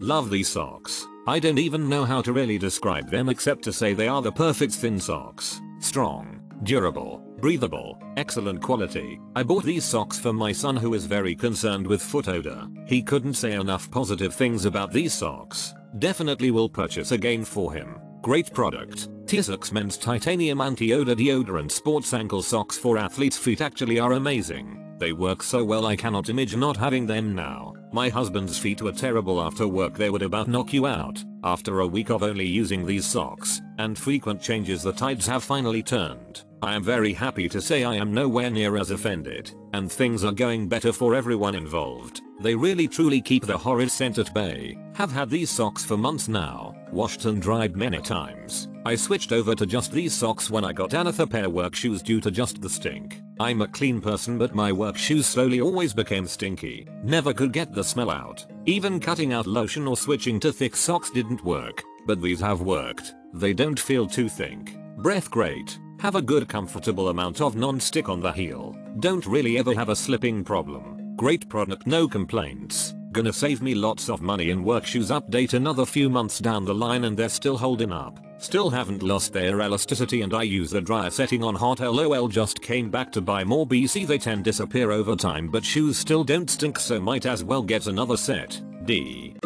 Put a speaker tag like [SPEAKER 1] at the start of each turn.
[SPEAKER 1] Love these socks. I don't even know how to really describe them except to say they are the perfect thin socks. Strong, durable, breathable, excellent quality. I bought these socks for my son who is very concerned with foot odor. He couldn't say enough positive things about these socks. Definitely will purchase again for him. Great product. Tisoks men's titanium anti-odor deodorant sports ankle socks for athletes feet actually are amazing. They work so well I cannot imagine not having them now. My husband's feet were terrible after work they would about knock you out. After a week of only using these socks, and frequent changes the tides have finally turned. I am very happy to say I am nowhere near as offended, and things are going better for everyone involved. They really truly keep the horrid scent at bay. Have had these socks for months now, washed and dried many times. I switched over to just these socks when I got another pair work shoes due to just the stink. I'm a clean person but my work shoes slowly always became stinky. Never could get the smell out. Even cutting out lotion or switching to thick socks didn't work. But these have worked. They don't feel too thick. Breath great. Have a good comfortable amount of non-stick on the heel. Don't really ever have a slipping problem. Great product no complaints. Gonna save me lots of money in work shoes update another few months down the line and they're still holding up. Still haven't lost their elasticity and I use the dryer setting on hot lol just came back to buy more BC they tend disappear over time but shoes still don't stink so might as well get another set. D.